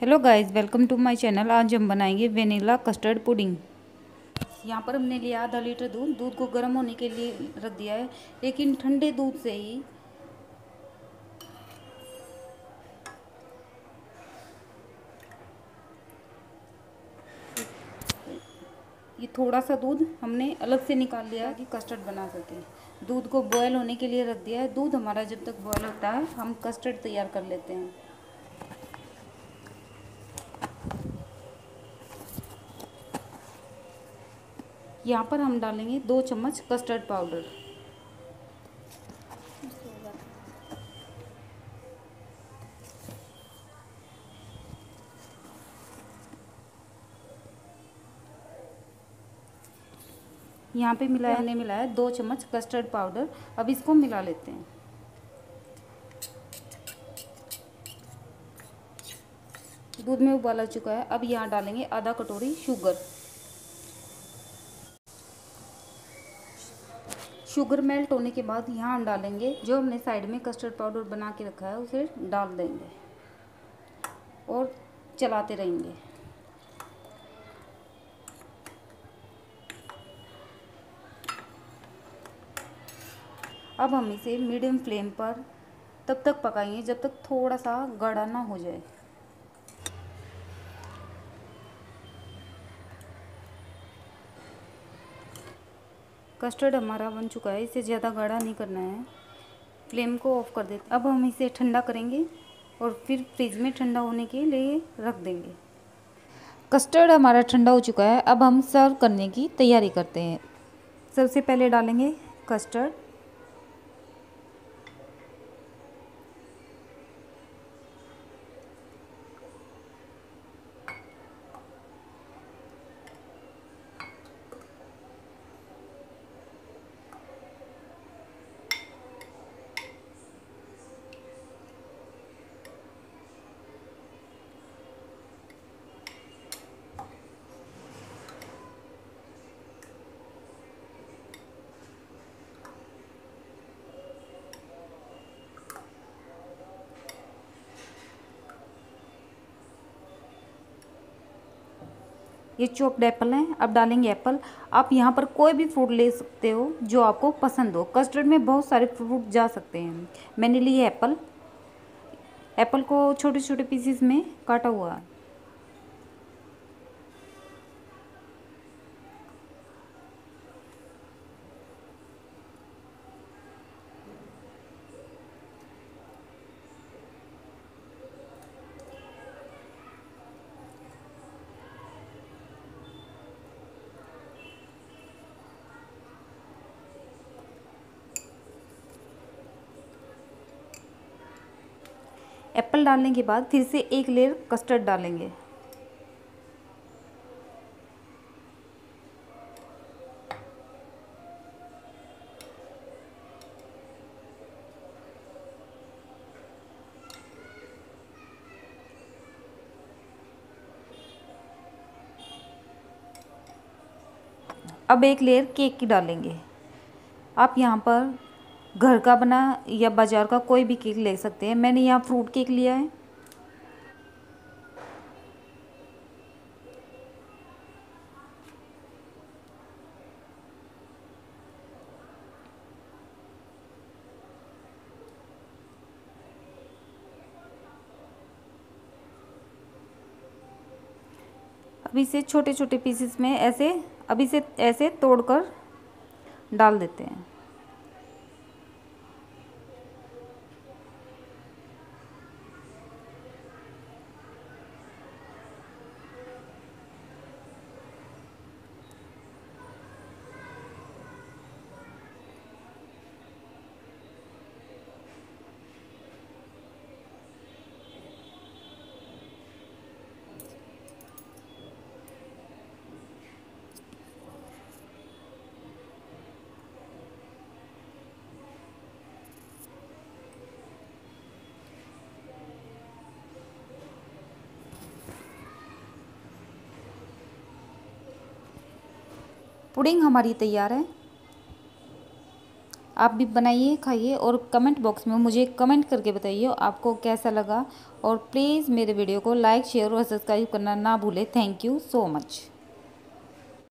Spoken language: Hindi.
Hello guys welcome to my channel आज हम बनाएँगे वेनिला कस्टर्ड पुडिंग यहाँ पर हमने लिया आधा लीटर दूध. दूध को गर्म होने के लिए रख दिया है, लेकिन ठंडे दूध से ही ये थोड़ा सा दूध हमने अलग से निकाल लिया कि कस्टर्ड बना सके। दूध को बॉयल होने के लिए रख दिया है. दूध हमारा जब तक बॉयल होता है, हम कस्टर्ड तैयार कर लेते हैं। यहाँ पर हम डालेंगे दो चम्मच कस्टर्ड पाउडर यहाँ पे मिलाया ने मिलाया दो चम्मच कस्टर्ड पाउडर अब इसको मिला लेते हैं। दूध में उबाल चुका है। अब यहाँ डालेंगे आधा कटोरी शुगर शुगर मेल्ट होने के बाद यहाँ हम डालेंगे, जो हमने साइड में कस्टर्ड पाउडर बना के रखा है, उसे डाल देंगे और चलाते रहेंगे। अब हम इसे मीडियम फ्लेम पर तब तक पकाएँगे, जब तक थोड़ा सा गाढ़ा ना हो जाए। कस्टर्ड हमारा बन चुका है, इसे ज़्यादा गाढ़ा नहीं करना है। फ्लेम को ऑफ़ कर देते अब हम इसे ठंडा करेंगे और फिर फ्रिज में ठंडा होने के लिए रख देंगे। कस्टर्ड हमारा ठंडा हो चुका है। अब हम सर्व करने की तैयारी करते हैं। सबसे पहले डालेंगे कस्टर्ड। ये चॉप्ड एप्पल हैं, अब डालेंगे एप्पल आप यहाँ पर कोई भी फ्रूट ले सकते हो जो आपको पसंद हो। कस्टर्ड में बहुत सारे फ्रूट जा सकते हैं। मैंने लिए एप्पल एप्पल को छोटे छोटे पीसीस में काटा हुआ। है एप्पल डालने के बाद फिर से एक लेयर कस्टर्ड डालेंगे। अब एक लेयर केक की डालेंगे। आप यहाँ पर घर का बना या बाज़ार का कोई भी केक ले सकते हैं। मैंने यहाँ फ्रूट केक लिया है। अब इसे छोटे छोटे पीसेस में ऐसे, अब इसे ऐसे तोड़कर डाल देते हैं। पुडिंग हमारी तैयार है। आप भी बनाइए, खाइए और कमेंट बॉक्स में मुझे कमेंट करके बताइए आपको कैसा लगा। और प्लीज़ मेरे वीडियो को लाइक, शेयर और सब्सक्राइब करना ना भूलें। Thank you so much.